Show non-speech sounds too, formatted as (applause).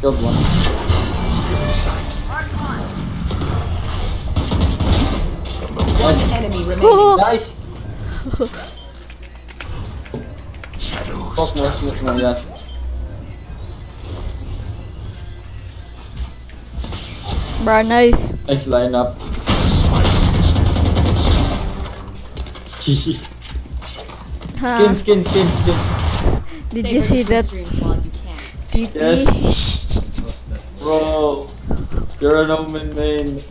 Killed one. Stealing sight. One enemy (laughs) remaining. Nice! Shadows. Fuck mo, smoke mo yan. Bro, nice. Nice lineup. skin, Ha? skin, skin, skin. Did you see that Yes. Bro, you're an omen main.